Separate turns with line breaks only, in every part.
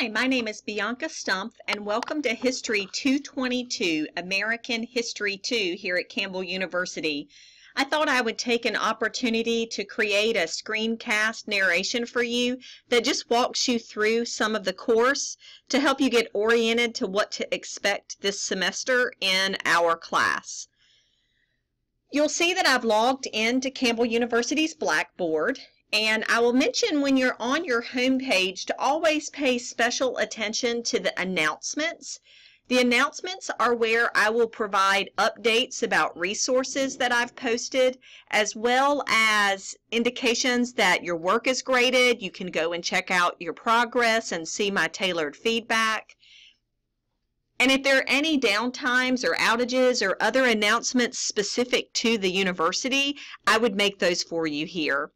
Hi, my name is Bianka Stumpf and welcome to History 222, American History 2 here at Campbell University. I thought I would take an opportunity to create a screencast narration for you that just walks you through some of the course to help you get oriented to what to expect this semester in our class. You'll see that I've logged into Campbell University's Blackboard and I will mention when you're on your home page to always pay special attention to the announcements. The announcements are where I will provide updates about resources that I've posted, as well as indications that your work is graded. You can go and check out your progress and see my tailored feedback. And if there are any downtimes or outages or other announcements specific to the university, I would make those for you here.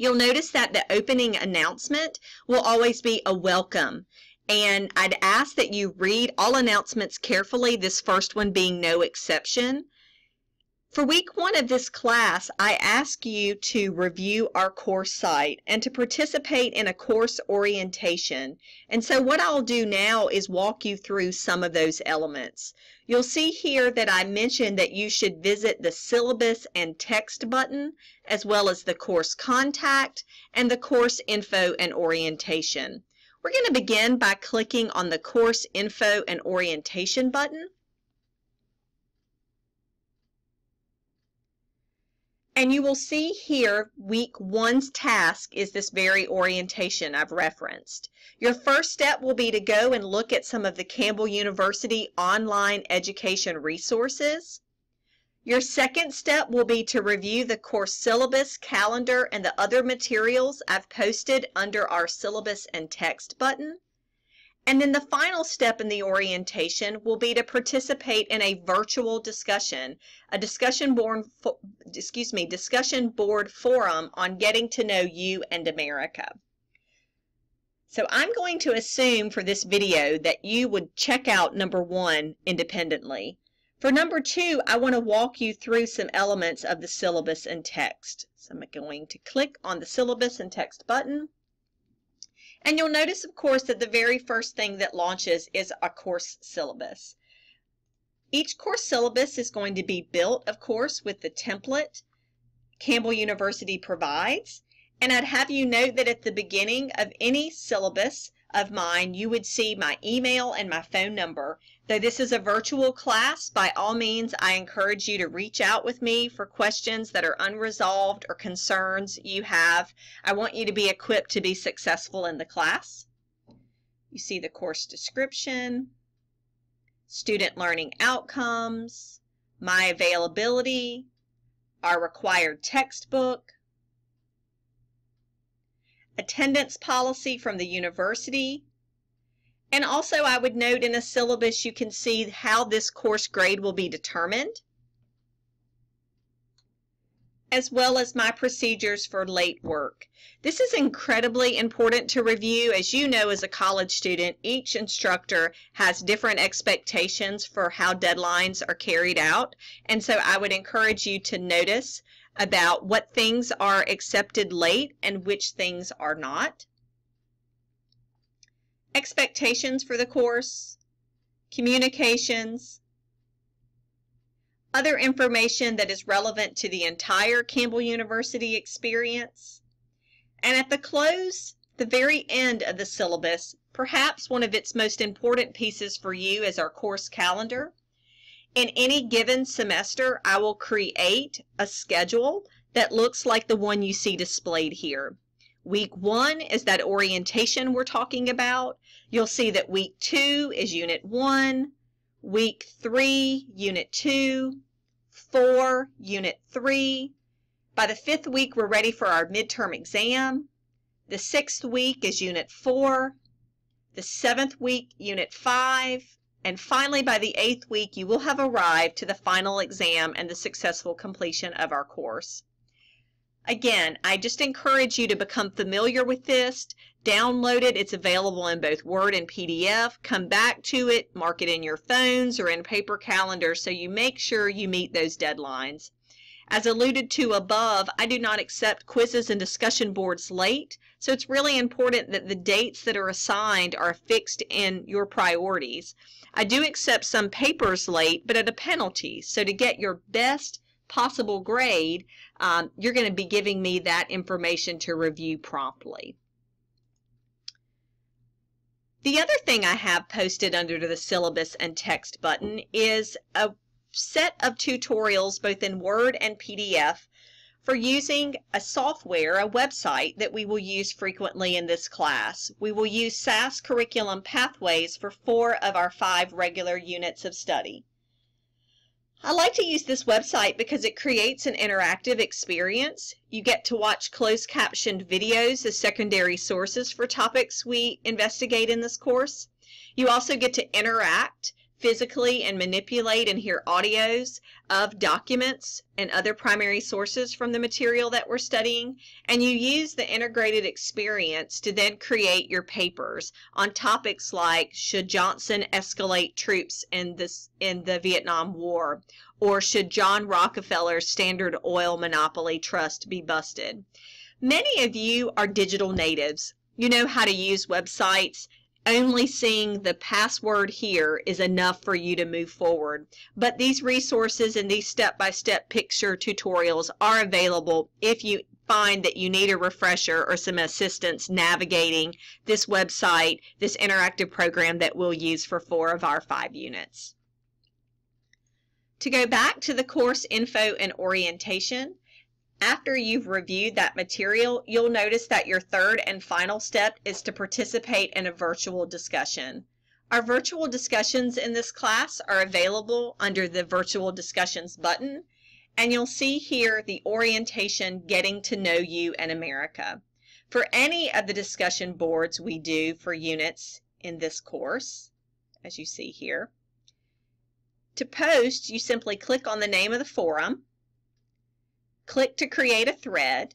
You'll notice that the opening announcement will always be a welcome. And I'd ask that you read all announcements carefully, this first one being no exception. For week one of this class, I ask you to review our course site and to participate in a course orientation. And so what I'll do now is walk you through some of those elements. You'll see here that I mentioned that you should visit the syllabus and text button, as well as the course contact and the course info and orientation. We're going to begin by clicking on the course info and orientation button. And you will see here week one's task is this very orientation I've referenced. Your first step will be to go and look at some of the Campbell University online education resources. Your second step will be to review the course syllabus, calendar, and the other materials I've posted under our syllabus and text button. And then the final step in the orientation will be to participate in a virtual discussion, a discussion board, excuse me, discussion board forum on getting to know you and America. So I'm going to assume for this video that you would check out number one independently. For number two, I want to walk you through some elements of the syllabus and text. So I'm going to click on the syllabus and text button. And you'll notice, of course, that the very first thing that launches is a course syllabus. Each course syllabus is going to be built, of course, with the template Campbell University provides. And I'd have you note that at the beginning of any syllabus of mine, you would see my email and my phone number. Though this is a virtual class, by all means, I encourage you to reach out with me for questions that are unresolved or concerns you have. I want you to be equipped to be successful in the class. You see the course description, student learning outcomes, my availability, our required textbook, attendance policy from the university, and also I would note in a syllabus you can see how this course grade will be determined, as well as my procedures for late work. This is incredibly important to review. As you know, as a college student, each instructor has different expectations for how deadlines are carried out. And so I would encourage you to notice about what things are accepted late and which things are not. Expectations for the course, communications, other information that is relevant to the entire Campbell University experience. And at the close, the very end of the syllabus, perhaps one of its most important pieces for you is our course calendar. In any given semester, I will create a schedule that looks like the one you see displayed here. Week one is that orientation we're talking about. You'll see that week two is unit one, week three, unit two, four, unit three. By the fifth week, we're ready for our midterm exam. The sixth week is unit four. The seventh week, unit five. And finally, by the eighth week, you will have arrived to the final exam and the successful completion of our course. Again, I just encourage you to become familiar with this, download it. It's available in both Word and PDF. Come back to it, mark it in your phones or in paper calendar so you make sure you meet those deadlines. As alluded to above, I do not accept quizzes and discussion boards late, so it's really important that the dates that are assigned are fixed in your priorities. I do accept some papers late, but at a penalty. So to get your best possible grade, um, you're going to be giving me that information to review promptly. The other thing I have posted under the syllabus and text button is a set of tutorials both in Word and PDF for using a software, a website that we will use frequently in this class. We will use SAS Curriculum Pathways for four of our five regular units of study. I like to use this website because it creates an interactive experience. You get to watch closed captioned videos as secondary sources for topics we investigate in this course. You also get to interact physically and manipulate and hear audios of documents and other primary sources from the material that we're studying. And you use the integrated experience to then create your papers on topics like should Johnson escalate troops in this in the Vietnam War or should John Rockefeller's Standard Oil Monopoly Trust be busted? Many of you are digital natives. You know how to use websites only seeing the password here is enough for you to move forward. But these resources and these step-by-step -step picture tutorials are available if you find that you need a refresher or some assistance navigating this website, this interactive program that we'll use for four of our five units. To go back to the course info and orientation, after you've reviewed that material, you'll notice that your third and final step is to participate in a virtual discussion. Our virtual discussions in this class are available under the Virtual Discussions button, and you'll see here the orientation Getting to Know You in America. For any of the discussion boards we do for units in this course, as you see here, to post, you simply click on the name of the forum, Click to create a thread.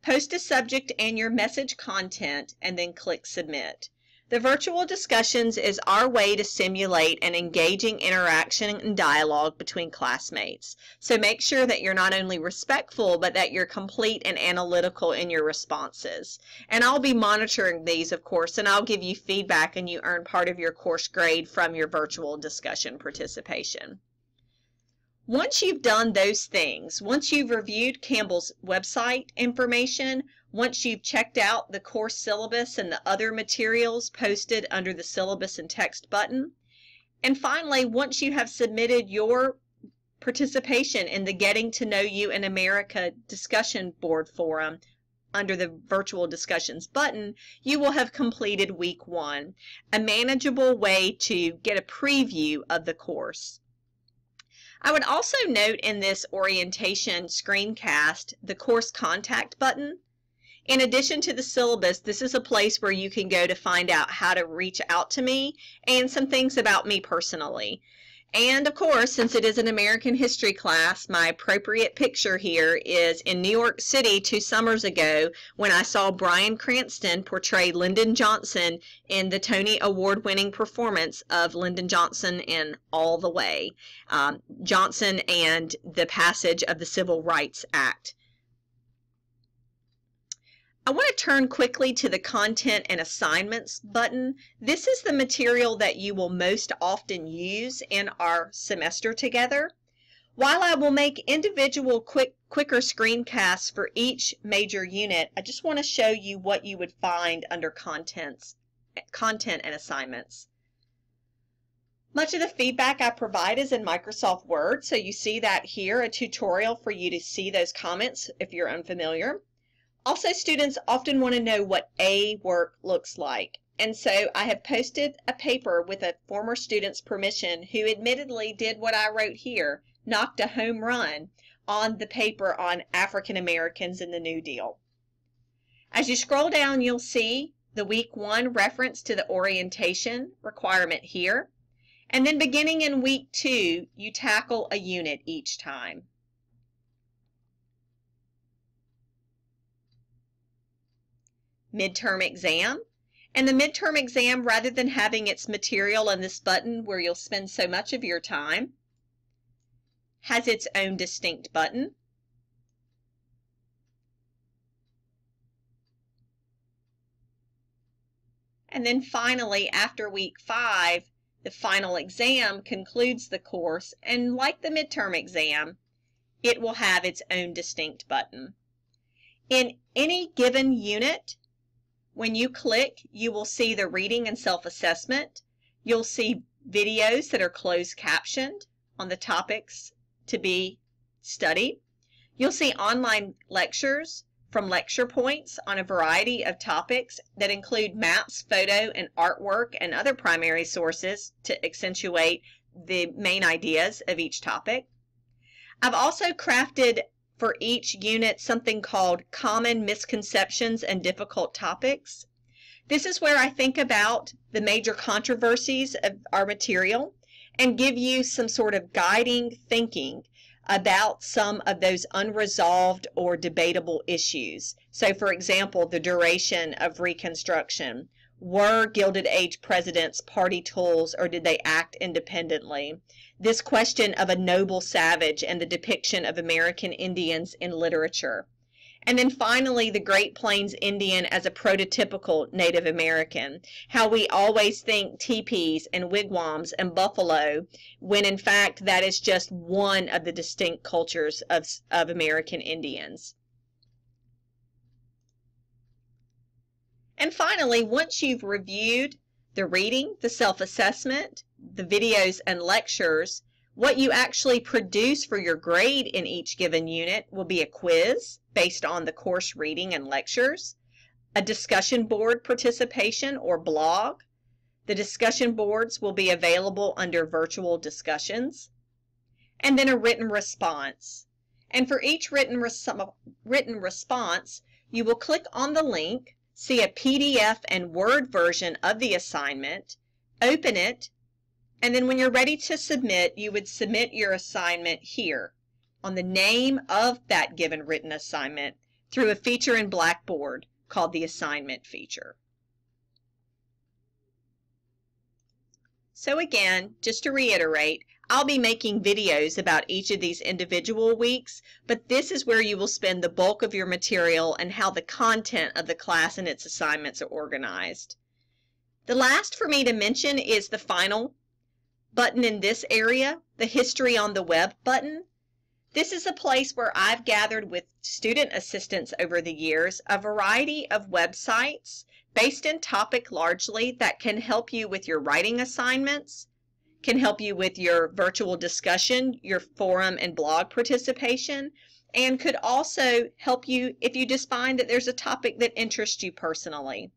Post a subject and your message content, and then click Submit. The virtual discussions is our way to simulate an engaging interaction and dialogue between classmates. So make sure that you're not only respectful, but that you're complete and analytical in your responses. And I'll be monitoring these, of course, and I'll give you feedback and you earn part of your course grade from your virtual discussion participation. Once you've done those things, once you've reviewed Campbell's website information, once you've checked out the course syllabus and the other materials posted under the syllabus and text button, and finally, once you have submitted your participation in the Getting to Know You in America discussion board forum under the virtual discussions button, you will have completed week one, a manageable way to get a preview of the course. I would also note in this orientation screencast the course contact button. In addition to the syllabus, this is a place where you can go to find out how to reach out to me and some things about me personally. And of course, since it is an American history class, my appropriate picture here is in New York City two summers ago when I saw Bryan Cranston portray Lyndon Johnson in the Tony Award winning performance of Lyndon Johnson in All the Way. Um, Johnson and the passage of the Civil Rights Act. I want to turn quickly to the content and assignments button. This is the material that you will most often use in our semester together. While I will make individual quick quicker screencasts for each major unit, I just want to show you what you would find under contents, content and assignments. Much of the feedback I provide is in Microsoft Word, so you see that here, a tutorial for you to see those comments if you're unfamiliar. Also, students often want to know what A work looks like. And so I have posted a paper with a former student's permission who admittedly did what I wrote here, knocked a home run on the paper on African Americans in the New Deal. As you scroll down, you'll see the week one reference to the orientation requirement here. And then beginning in week two, you tackle a unit each time. Midterm exam. And the midterm exam, rather than having its material in this button where you'll spend so much of your time, has its own distinct button. And then finally, after week five, the final exam concludes the course, and like the midterm exam, it will have its own distinct button. In any given unit, when you click, you will see the reading and self-assessment. You'll see videos that are closed captioned on the topics to be studied. You'll see online lectures from lecture points on a variety of topics that include maps, photo, and artwork and other primary sources to accentuate the main ideas of each topic. I've also crafted for each unit something called Common Misconceptions and Difficult Topics. This is where I think about the major controversies of our material and give you some sort of guiding thinking about some of those unresolved or debatable issues. So, for example, the duration of Reconstruction. Were Gilded Age presidents party tools or did they act independently? This question of a noble savage and the depiction of American Indians in literature. And then finally, the Great Plains Indian as a prototypical Native American. How we always think teepees and wigwams and buffalo, when in fact that is just one of the distinct cultures of, of American Indians. And finally, once you've reviewed the reading, the self-assessment, the videos and lectures, what you actually produce for your grade in each given unit will be a quiz based on the course reading and lectures, a discussion board participation or blog. The discussion boards will be available under virtual discussions, and then a written response. And for each written, res written response, you will click on the link, see a PDF and Word version of the assignment, open it, and then when you're ready to submit, you would submit your assignment here on the name of that given written assignment through a feature in Blackboard called the assignment feature. So again, just to reiterate, I'll be making videos about each of these individual weeks, but this is where you will spend the bulk of your material and how the content of the class and its assignments are organized. The last for me to mention is the final button in this area, the History on the Web button. This is a place where I've gathered with student assistants over the years a variety of websites based in topic largely that can help you with your writing assignments, can help you with your virtual discussion, your forum and blog participation, and could also help you if you just find that there's a topic that interests you personally.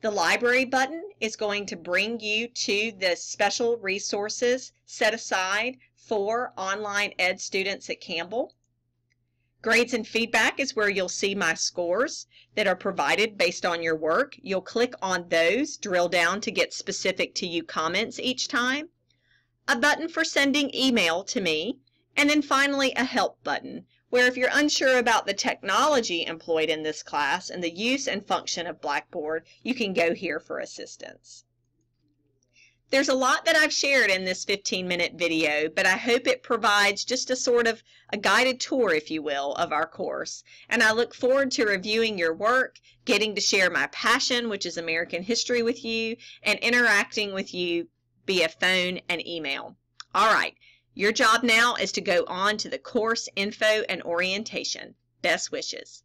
The library button is going to bring you to the special resources set aside for online ed students at Campbell. Grades and feedback is where you'll see my scores that are provided based on your work. You'll click on those, drill down to get specific to you comments each time. A button for sending email to me, and then finally a help button where if you're unsure about the technology employed in this class and the use and function of Blackboard, you can go here for assistance. There's a lot that I've shared in this 15 minute video, but I hope it provides just a sort of a guided tour, if you will, of our course. And I look forward to reviewing your work, getting to share my passion, which is American history with you, and interacting with you via phone and email. All right. Your job now is to go on to the course info and orientation. Best wishes.